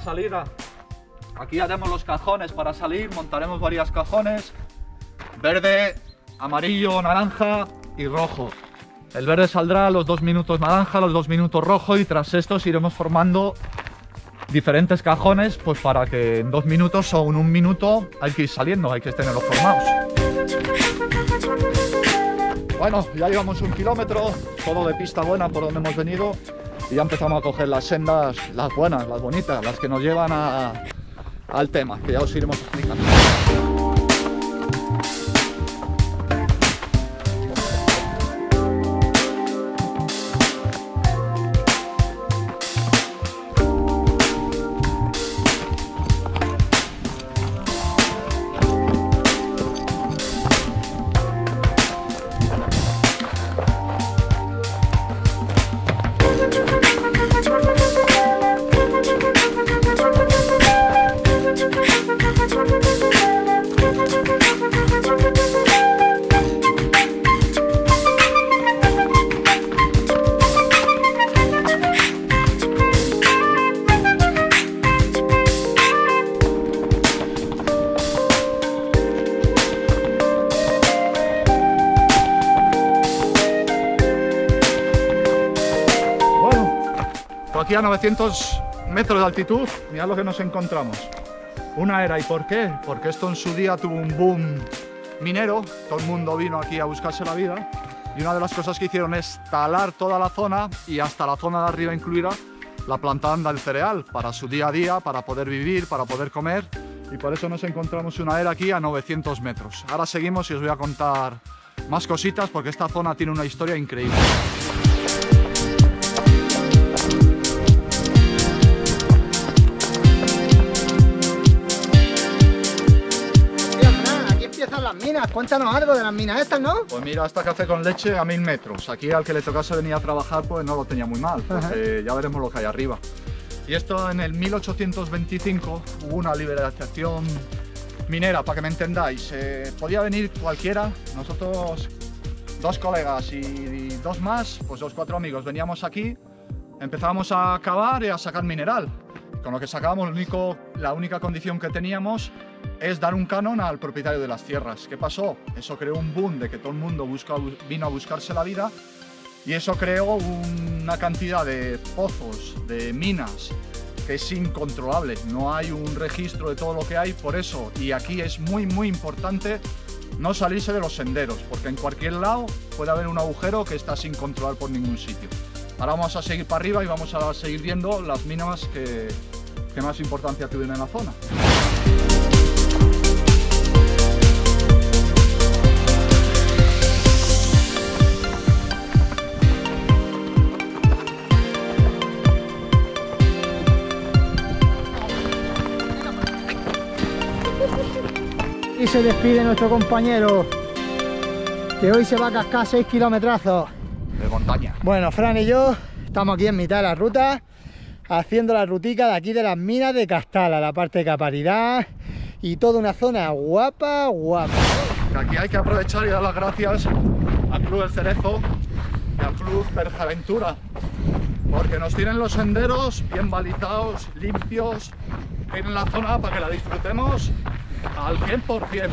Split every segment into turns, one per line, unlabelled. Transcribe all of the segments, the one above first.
salida. Aquí haremos los cajones para salir, montaremos varios cajones. Verde, amarillo, naranja y rojo. El verde saldrá los dos minutos naranja, los dos minutos rojo y tras estos iremos formando diferentes cajones pues para que en dos minutos o en un minuto hay que ir saliendo, hay que tenerlos formados. Bueno, ya llevamos un kilómetro, todo de pista buena por donde hemos venido y ya empezamos a coger las sendas, las buenas, las bonitas, las que nos llevan al tema, que ya os iremos explicando. 3.900 metros de altitud, mirad lo que nos encontramos. Una era, ¿y por qué? Porque esto en su día tuvo un boom minero, todo el mundo vino aquí a buscarse la vida y una de las cosas que hicieron es talar toda la zona y hasta la zona de arriba incluida la plantanda del cereal para su día a día, para poder vivir, para poder comer y por eso nos encontramos una era aquí a 900 metros. Ahora seguimos y os voy a contar más cositas porque esta zona tiene una historia increíble.
Minas. Cuéntanos algo de las minas estas, ¿no?
Pues mira, hasta café con leche a mil metros. Aquí al que le tocase venir a trabajar, pues no lo tenía muy mal. porque ya veremos lo que hay arriba. Y esto en el 1825 hubo una liberación minera, para que me entendáis. Eh, podía venir cualquiera. Nosotros, dos colegas y, y dos más, pues los cuatro amigos, veníamos aquí, empezábamos a cavar y a sacar mineral. Con lo que sacábamos, lo único, la única condición que teníamos es dar un canon al propietario de las tierras. ¿Qué pasó? Eso creó un boom de que todo el mundo vino a buscarse la vida y eso creó una cantidad de pozos, de minas, que es incontrolable. No hay un registro de todo lo que hay, por eso, y aquí es muy, muy importante no salirse de los senderos, porque en cualquier lado puede haber un agujero que está sin controlar por ningún sitio. Ahora vamos a seguir para arriba y vamos a seguir viendo las minas que, que más importancia tuvieron en la zona.
Y se despide nuestro compañero, que hoy se va a cascar 6 kilometrazos.
De montaña.
Bueno, Fran y yo estamos aquí en mitad de la ruta, haciendo la rutica de aquí de las minas de Castala, la parte de Caparidad y toda una zona guapa, guapa.
Aquí hay que aprovechar y dar las gracias al Club El Cerezo y al Club Perjaventura, porque nos tienen los senderos bien balizados, limpios, tienen la zona para que la disfrutemos al 100%.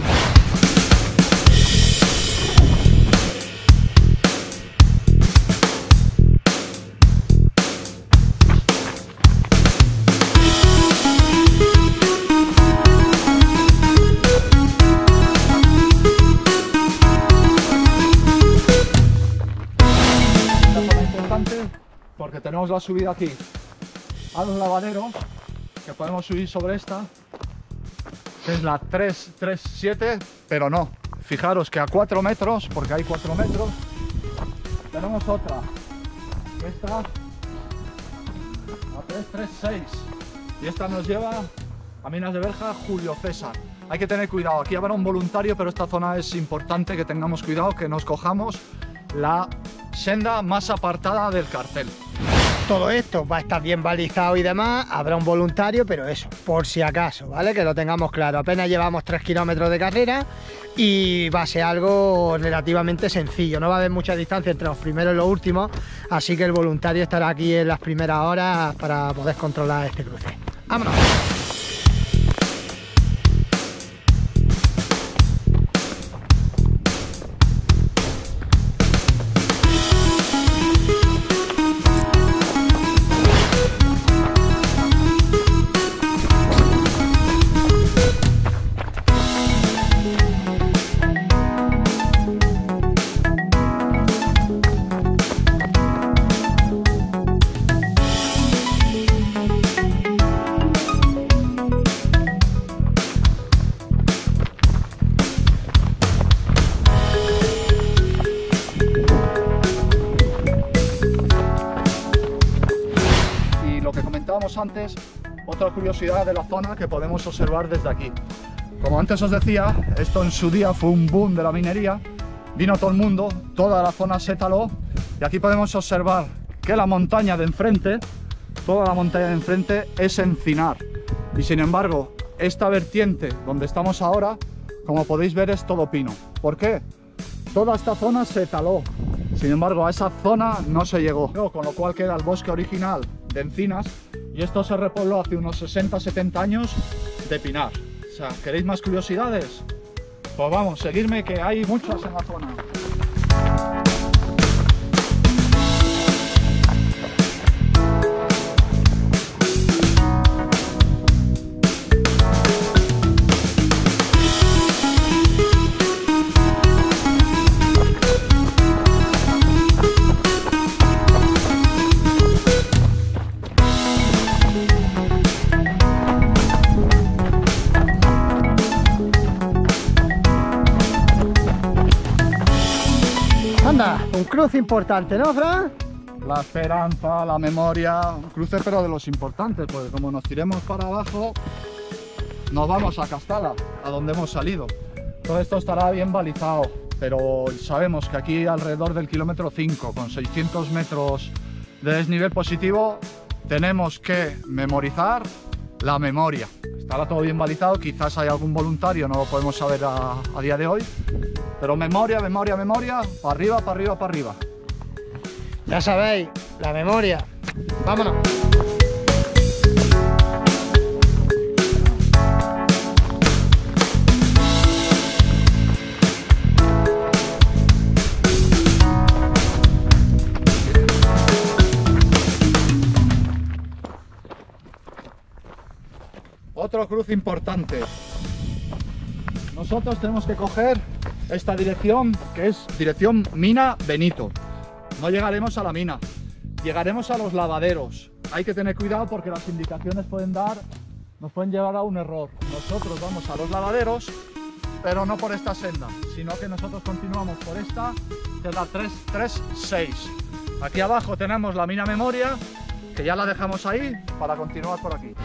Una zona importante porque tenemos la subida aquí a los lavaderos que podemos subir sobre esta es la 337 pero no. Fijaros que a 4 metros porque hay 4 metros tenemos otra. Esta la 336 y esta nos lleva a Minas de Berja Julio César. Hay que tener cuidado. Aquí habrá un voluntario pero esta zona es importante que tengamos cuidado que nos cojamos la senda más apartada del cartel
Todo esto va a estar bien balizado y demás, habrá un voluntario, pero eso, por si acaso, ¿vale? Que lo tengamos claro. Apenas llevamos 3 kilómetros de carrera y va a ser algo relativamente sencillo. No va a haber mucha distancia entre los primeros y los últimos, así que el voluntario estará aquí en las primeras horas para poder controlar este cruce. Vámonos.
Antes, otra curiosidad de la zona que podemos observar desde aquí. Como antes os decía, esto en su día fue un boom de la minería, vino todo el mundo, toda la zona se taló y aquí podemos observar que la montaña de enfrente, toda la montaña de enfrente es encinar. Y sin embargo, esta vertiente donde estamos ahora, como podéis ver, es todo pino. ¿Por qué? Toda esta zona se taló. Sin embargo, a esa zona no se llegó. Con lo cual queda el bosque original de encinas y esto se repobló hace unos 60-70 años de pinar. O sea, ¿queréis más curiosidades? Pues vamos, seguirme que hay muchas en la zona.
Un cruce importante, ¿no, Fran?
La esperanza, la memoria, un cruce pero de los importantes, porque como nos tiremos para abajo, nos vamos a Castala, a donde hemos salido. Todo esto estará bien balizado, pero sabemos que aquí alrededor del kilómetro 5, con 600 metros de desnivel positivo, tenemos que memorizar la memoria. Estará todo bien balizado, quizás hay algún voluntario, no lo podemos saber a día de hoy, pero memoria, memoria, memoria, para arriba, para arriba, para arriba.
Ya sabéis, la memoria. Vámonos.
Otro cruce importante. Nosotros tenemos que coger esta dirección que es dirección Mina Benito. No llegaremos a la mina, llegaremos a los lavaderos. Hay que tener cuidado porque las indicaciones pueden dar, nos pueden llevar a un error. Nosotros vamos a los lavaderos, pero no por esta senda, sino que nosotros continuamos por esta, que es la 336. Aquí abajo tenemos la mina memoria, que ya la dejamos ahí para continuar por aquí.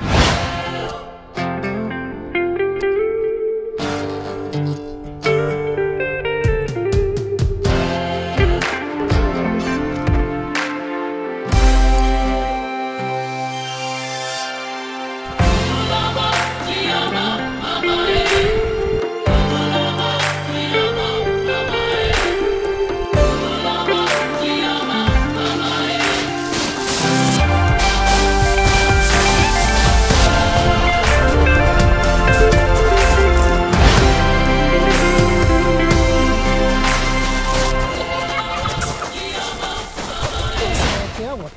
¿Qué agua?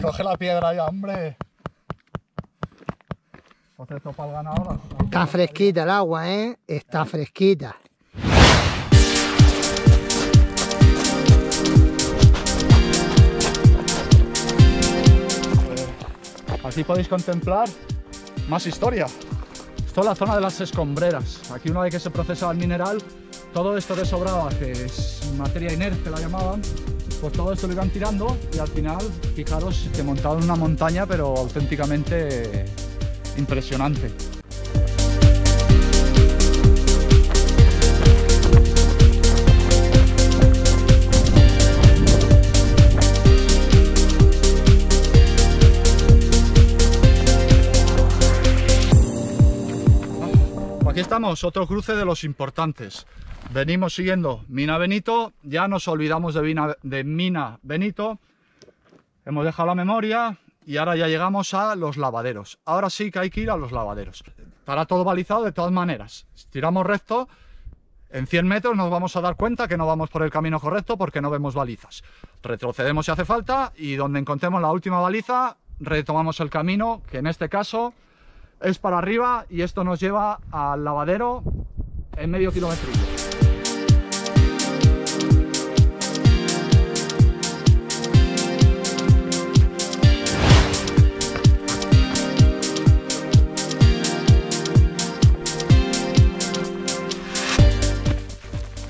Coge la piedra ya, hombre. Pues esto para el ganador.
Está fresquita el agua, ¿eh? Está fresquita.
Aquí podéis contemplar más historia. Esto es la zona de las escombreras. Aquí una vez que se procesaba el mineral, todo esto que sobraba, que es materia inerte la llamaban, pues todo esto lo iban tirando y al final, fijaros, que montaron una montaña, pero auténticamente impresionante. Otro cruce de los importantes. Venimos siguiendo Mina Benito, ya nos olvidamos de Mina, Benito, hemos dejado la memoria y ahora ya llegamos a los lavaderos. Ahora sí que hay que ir a los lavaderos. Estará todo balizado de todas maneras. Tiramos recto, en 100 metros nos vamos a dar cuenta que no vamos por el camino correcto porque no vemos balizas. Retrocedemos si hace falta y donde encontremos la última baliza, retomamos el camino, que en este caso es para arriba y esto nos lleva al lavadero en medio kilómetro.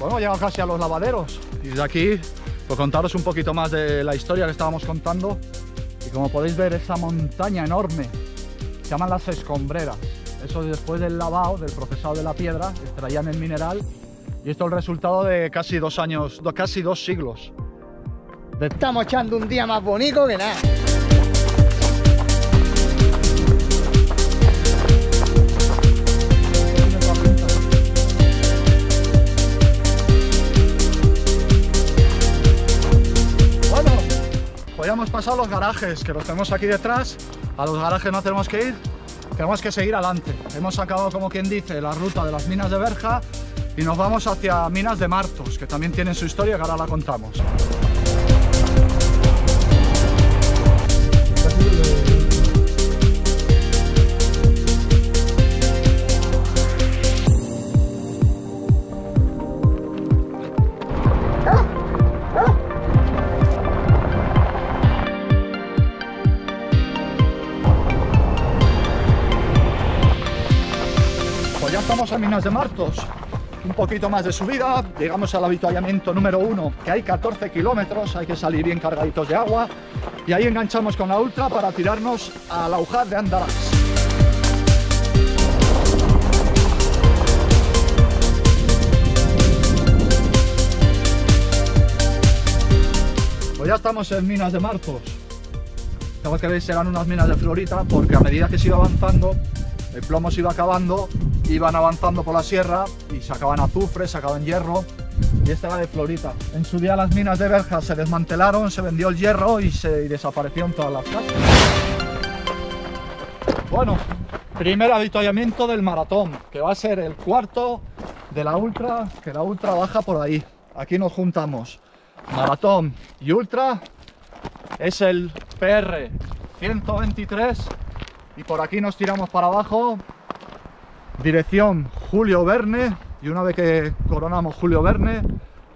Bueno, llegado casi a los lavaderos. Y de aquí pues contaros un poquito más de la historia que estábamos contando. Y como podéis ver esa montaña enorme se llaman las escombreras. Eso después del lavado, del procesado de la piedra, extraían el mineral y esto es el resultado de casi dos años, casi dos siglos.
Estamos echando un día más bonito que nada.
Bueno, pues ya hemos pasado los garajes, que los tenemos aquí detrás. A los garajes no tenemos que ir, tenemos que seguir adelante. Hemos acabado, como quien dice, la ruta de las minas de Berja y nos vamos hacia minas de Martos, que también tienen su historia que ahora la contamos. Pues ya estamos en Minas de Martos. Un poquito más de subida, llegamos al avituallamiento número uno, que hay 14 kilómetros, hay que salir bien cargaditos de agua. Y ahí enganchamos con la ultra para tirarnos al Aujar de Andarás. Pues ya estamos en Minas de Martos. Como que veis eran unas minas de florita porque a medida que se iba avanzando el plomo se iba acabando, iban avanzando por la sierra y sacaban azufre, sacaban hierro y esta era de florita. En su día las minas de Berja se desmantelaron, se vendió el hierro y se desaparecieron todas las casas. Bueno, primer avituallamiento del maratón, que va a ser el cuarto de la ultra, que la ultra baja por ahí. Aquí nos juntamos. Maratón y ultra es el PR 123 y por aquí nos tiramos para abajo dirección Julio Verne y una vez que coronamos Julio Verne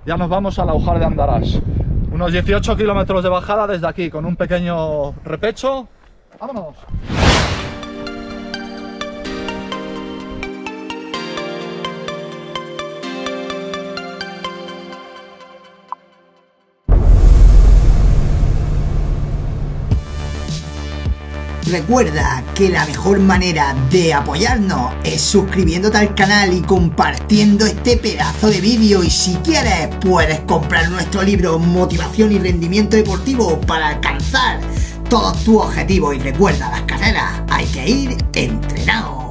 ya nos vamos al Aujar de Andarás. Unos 18 kilómetros de bajada desde aquí con un pequeño repecho. Vámonos
Recuerda que la mejor manera de apoyarnos es suscribiéndote al canal y compartiendo este pedazo de vídeo y si quieres puedes comprar nuestro libro Motivación y Rendimiento Deportivo para alcanzar todos tus objetivos y recuerda las carreras hay que ir entrenado.